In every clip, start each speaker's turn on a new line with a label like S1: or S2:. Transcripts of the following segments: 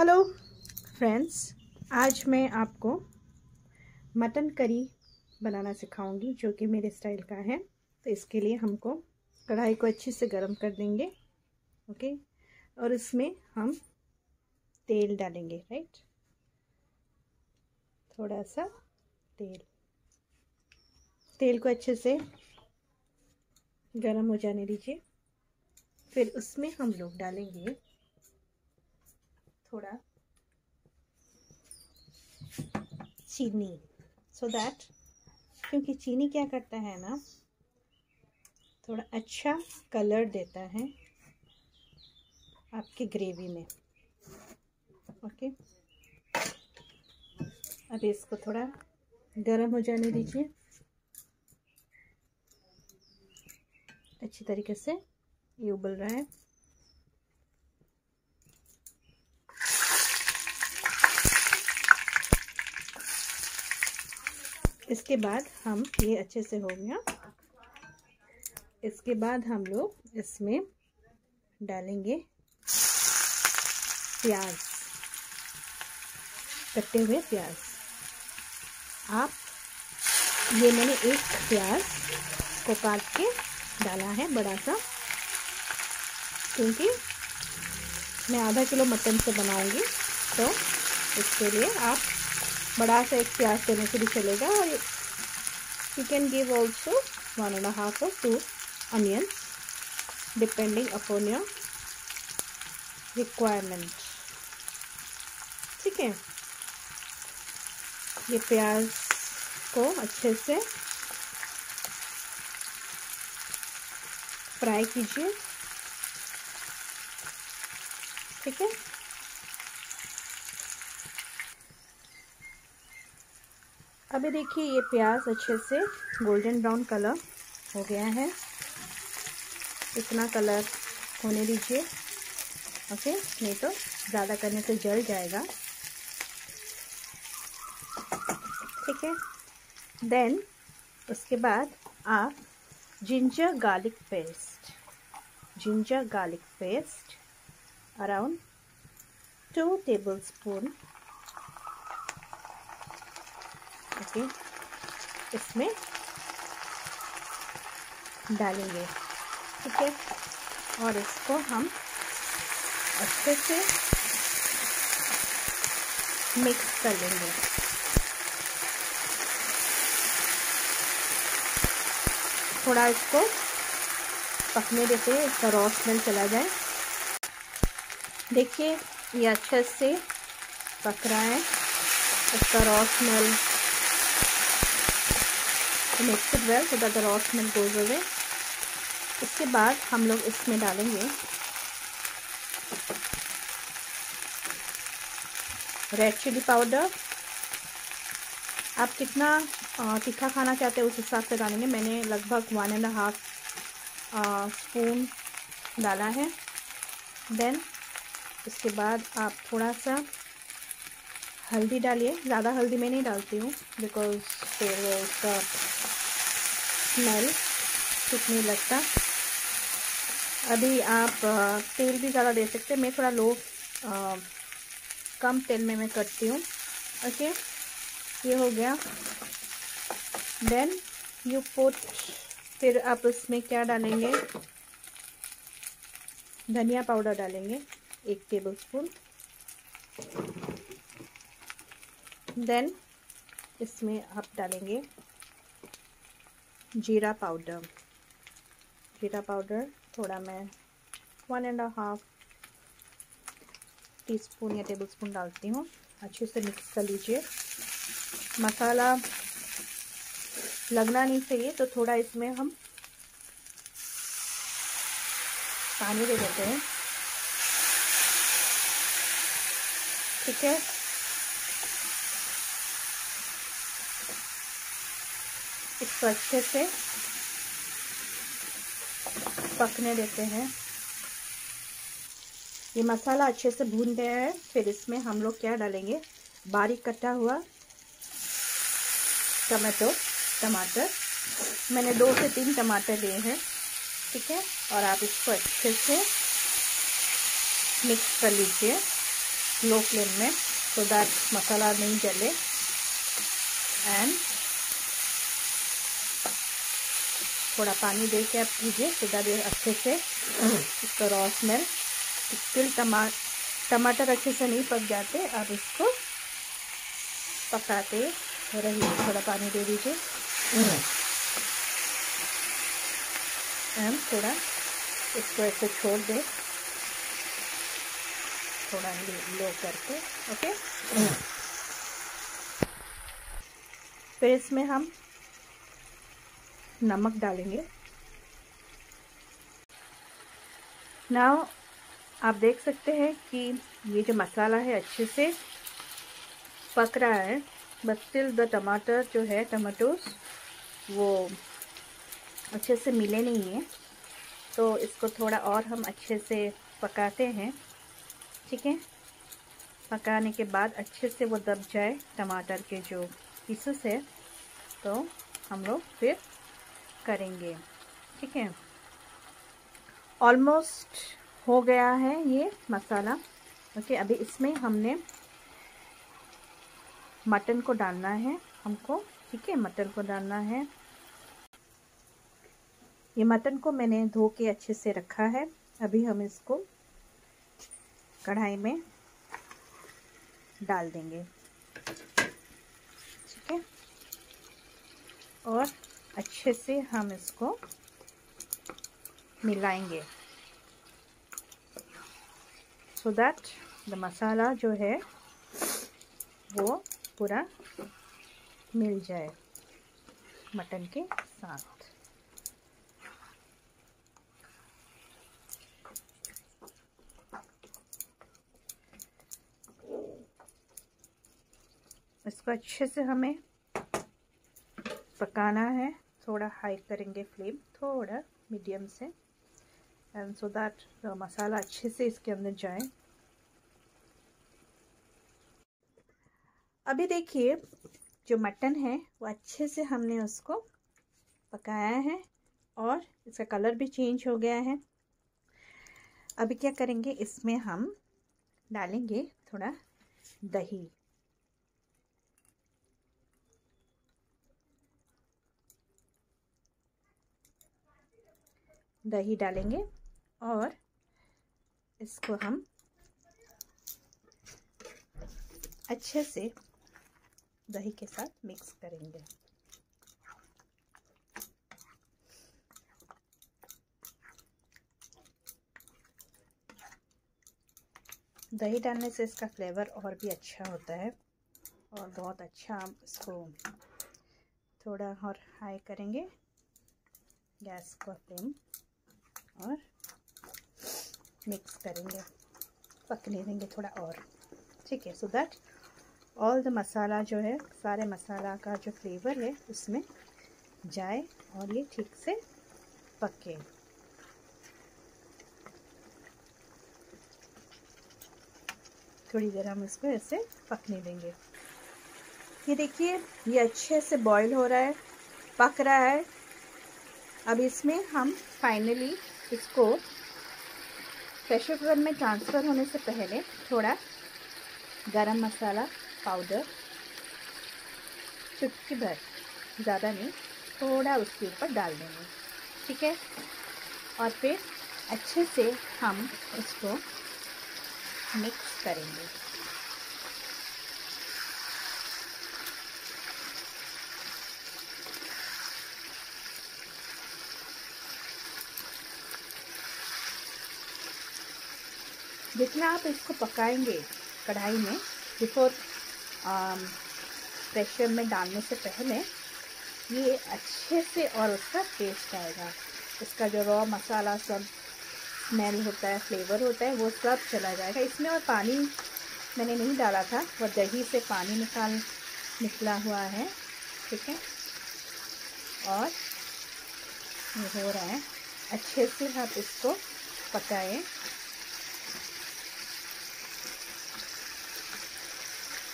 S1: Hello friends, आज मैं आपको मटन करी बनाना सिखाऊँगी, जो कि मेरे स्टाइल का है। तो इसके लिए हमको कढ़ाई को अच्छे से गर्म कर देंगे, ओके? और इसमें हम तेल डालेंगे राइट थोड़ा सा तेल। तेल को अच्छे से गर्म हो जाने दीजिए। फिर उसमें हम लोग डालेंगे थोड़ा चीनी सो so दैट क्योंकि चीनी क्या करता है ना, थोड़ा अच्छा कलर देता है आपके ग्रेवी में। ओके अब इसको थोड़ा गर्म हो जाने दीजिए। अच्छी तरीके से ये उबल रहा है। इसके बाद हम, ये अच्छे से हो गया। इसके बाद हम लोग इसमें डालेंगे प्याज, कटे हुए प्याज। आप, ये मैंने एक प्याज को काट के डाला है बड़ा सा क्योंकि मैं आधा किलो मटन से बनाऊँगी तो इसके लिए आप बड़ा सा एक प्याज देने से भी चलेगा और you can give also one and half और two onions depending upon your requirement ठीक है? ये प्याज को अच्छे से फ्राई कीजिए। ठीक है? अभी देखिए ये प्याज अच्छे से गोल्डन ब्राउन कलर हो गया है। इतना कलर होने दीजिए। ओके, नहीं तो ज़्यादा करने से जल जाएगा। ठीक है। देन उसके बाद आप ginger garlic paste ginger garlic paste around two tablespoon okay इसमें डालेंगे, ठीक है? और इसको हम अच्छे से मिक्स कर लेंगे। थोड़ा इसको पकने देते इसका रॉ स्मेल चला जाए। देखिए, ये अच्छे से पक रहा है। इसका raw smell mix it well so that the raw smell goes away उसके बाद हम लोग इसमें डालेंगे रेड चिली पाउडर आप कितना तीखा खाना चाहते हैं उस हिसाब से डालेंगे। मैंने लगभग वन एंड हाफ़ स्पून डाला है। देन इसके बाद आप थोड़ा सा हल्दी डालिए। ज़्यादा हल्दी मैं नहीं डालती हूँ बिकॉज़ फिर उसका स्मेल ठीक नहीं लगता। अभी आप तेल भी ज़्यादा दे सकते हैं। मैं थोड़ा लो आ, कम तेल में मैं करती हूँ। ओके? ये हो गया। देन यू पुट फिर आप उसमें क्या डालेंगे? धनिया पाउडर डालेंगे एक टेबल स्पून देन इसमें आप डालेंगे जीरा पाउडर। जीरा पाउडर थोड़ा मैं one and half teaspoon या टेबल स्पून डालती हूँ। अच्छे से मिक्स कर लीजिए। मसाला लगना नहीं चाहिए तो थोड़ा इसमें हम पानी दे देते हैं। ठीक है? इसको अच्छे से पकने देते हैं। ये मसाला अच्छे से भून गया है। फिर इसमें हम लोग क्या डालेंगे? बारीक कटा हुआ टमाटो टमाटर। मैंने दो से तीन टमाटर लिए हैं, ठीक है? और आप इसको अच्छे से मिक्स कर लीजिए। लो फ्लेम में सो दैट मसाला नहीं जले। एंड थोड़ा पानी दे के आप कीजिए सो दैट अच्छे से इसका रॉ स्मेल स्टिल टमा, टमाटर अच्छे से नहीं पक जाते, आप इसको पकाते रहिए। थोड़ा पानी दे दीजिए। एंड थोड़ा इसको ऐसे छोड़ दें। थोड़ा लो करके, ओके? फिर इसमें हम नमक डालेंगे। नाउ आप देख सकते हैं कि ये जो मसाला है अच्छे से पक रहा है बट स्टिल द टमाटर जो है टमाटोस वो अच्छे से मिले नहीं हैं। तो इसको थोड़ा और हम अच्छे से पकाते हैं। ठीक है? पकाने के बाद अच्छे से वो दब जाए टमाटर के जो पीसेस है तो हम लोग फिर करेंगे। ठीक है? ऑलमोस्ट हो गया है ये मसाला। ओके, अभी इसमें हमने मटन को डालना है हमको। ठीक है, मटन को डालना है। ये मटन को मैंने धो के अच्छे से रखा है। अभी हम इसको कढ़ाई में डाल देंगे। ठीक है? और अच्छे से हम इसको मिलाएँगे। सो दैट द मसाला जो है, वो पूरा मिल जाए मटन के साथ। इसको अच्छे से हमें पकाना है। थोड़ा हाई करेंगे फ्लेम थोड़ा मीडियम से। एंड सो दैट मसाला अच्छे से इसके अंदर जाए। अभी देखिए, जो मटन है, वो अच्छे से हमने उसको पकाया है और इसका कलर भी चेंज हो गया है। अभी क्या करेंगे, इसमें हम डालेंगे थोड़ा दही। दही डालेंगे और इसको हम अच्छे से दही के साथ मिक्स करेंगे। दही डालने से इसका फ्लेवर और भी अच्छा होता है और बहुत अच्छा हम इसको थोड़ा और हाई करेंगे। गैस का फ्लेम और मिक्स करेंगे पकने देंगे थोड़ा और। ठीक है so that all the masala जो है, सारे मसाला का जो फ्लेवर है, उसमें जाए और ये ठीक से पके। थोड़ी देर हम इसको ऐसे पकने देंगे। ये देखिए, ये अच्छे से बॉईल हो रहा है, पक रहा है। अब इसमें हम फाइनली इसको प्रेशर कुकर में ट्रांसफ़र होने से पहले थोड़ा गरम मसाला पाउडर चुटकी भर, ज़्यादा नहीं, थोड़ा उसके ऊपर डाल देंगे, ठीक है? और फिर अच्छे से हम इसको मिक्स करेंगे। जितना आप इसको पकाएँगे कढ़ाई में बिफोर प्रेशर में डालने से पहले, ये अच्छे से और उसका टेस्ट आएगा। इसका जो रॉ मसाला सब स्मेल होता है फ्लेवर होता है, वो सब चला जाएगा। इसमें और पानी मैंने नहीं डाला था, वो दही से पानी निकाल, निकला हुआ है, ठीक है? और ये हो रहा है। अच्छे से आप इसको पकाएँ।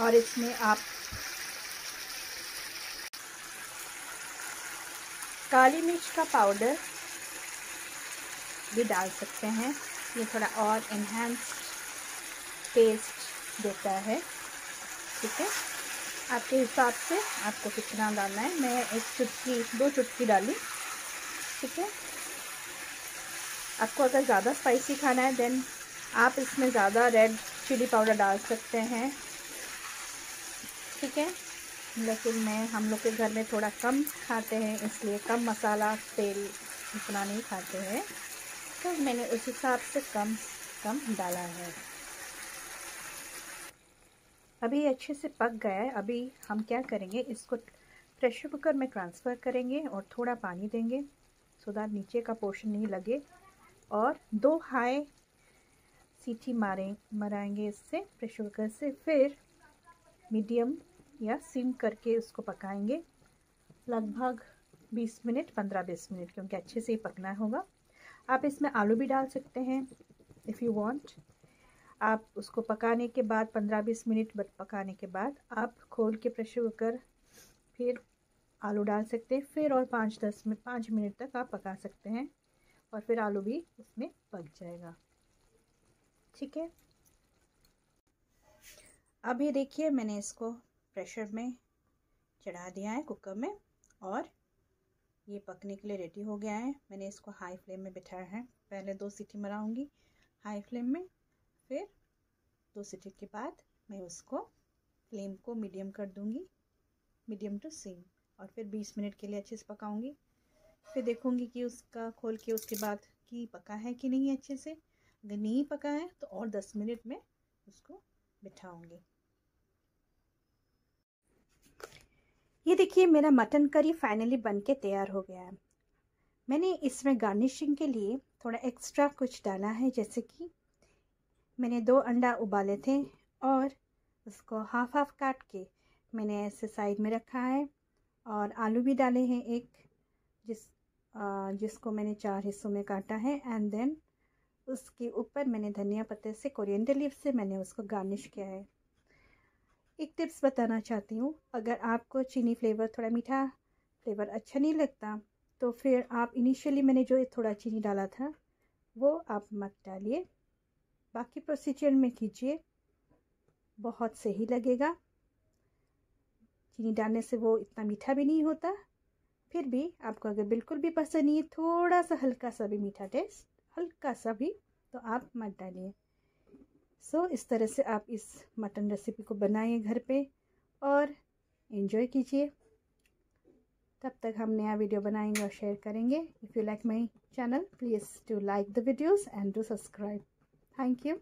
S1: और इसमें आप काली मिर्च का पाउडर भी डाल सकते हैं। ये थोड़ा और इन्हेंस टेस्ट देता है। ठीक है? आपके हिसाब से आपको कितना डालना है? मैं एक चुटकी, दो चुटकी डाली। ठीक है? आपको अगर ज़्यादा स्पाइसी खाना है देन आप इसमें ज़्यादा रेड चिली पाउडर डाल सकते हैं। ठीक है? लेकिन मैं, हम लोग के घर में थोड़ा कम खाते हैं, इसलिए कम मसाला, तेल इतना नहीं खाते हैं। तो मैंने उस हिसाब से कम कम डाला है। अभी अच्छे से पक गया है। अभी हम क्या करेंगे? इसको प्रेशर कुकर में ट्रांसफ़र करेंगे और थोड़ा पानी देंगे सो दैट नीचे का पोर्शन नहीं लगे। और दो हाई सीटी मारें, मराएँगे इससे, प्रेशर कुकर से। फिर मीडियम या सिम करके उसको पकाएँगे। लगभग 20 मिनट 15-20 मिनट, क्योंकि अच्छे से ही पकना होगा। आप इसमें आलू भी डाल सकते हैं इफ़ यू वांट आप उसको पकाने के बाद 15-20 मिनट पकाने के बाद आप खोल के प्रेशर कुकर फिर आलू डाल सकते हैं। फिर और पाँच, दस मिनट पाँच मिनट तक आप पका सकते हैं और फिर आलू भी उसमें पक जाएगा। ठीक है? अभी देखिए मैंने इसको प्रेशर में चढ़ा दिया है कुकर में और ये पकने के लिए रेडी हो गया है। मैंने इसको हाई फ्लेम में बिठाया है। पहले दो सीटी मराऊँगी हाई फ्लेम में, फिर दो सीटी के बाद मैं उसको फ्लेम को मीडियम कर दूँगी, मीडियम टू सिम, और फिर 20 मिनट के लिए अच्छे से पकाऊँगी। फिर देखूँगी कि उसका खोल के उसके बाद कि पका है कि नहीं अच्छे से। अगर नहीं पका है तो और 10 मिनट में उसको बिठाऊँगी। ये देखिए मेरा मटन करी फाइनली बन के तैयार हो गया है। मैंने इसमें गार्निशिंग के लिए थोड़ा एक्स्ट्रा कुछ डाला है जैसे कि मैंने दो अंडा उबाले थे और उसको हाफ़ हाफ़ काट के मैंने ऐसे साइड में रखा है और आलू भी डाले हैं एक जिस आ, जिसको मैंने चार हिस्सों में काटा है एंड देन उसके ऊपर मैंने धनिया पत्ते से कोरिएंडर लीफ से मैंने उसको गार्निश किया है। एक टिप्स बताना चाहती हूँ। अगर आपको चीनी फ्लेवर थोड़ा मीठा फ्लेवर अच्छा नहीं लगता तो फिर आप इनिशियली मैंने जो थोड़ा चीनी डाला था, वो आप मत डालिए। बाकी प्रोसीजर में कीजिए। बहुत सही लगेगा। चीनी डालने से वो इतना मीठा भी नहीं होता। फिर भी आपको अगर बिल्कुल भी पसंद नहीं है, थोड़ा सा हल्का सा भी मीठा टेस्ट हल्का सा भी तो आप मत डालिए। सो इस तरह से आप इस मटन रेसिपी को बनाइए घर पे और इन्जॉय कीजिए। तब तक हम नया वीडियो बनाएँगे और शेयर करेंगे। If you like my channel please to like the videos and to subscribe thank you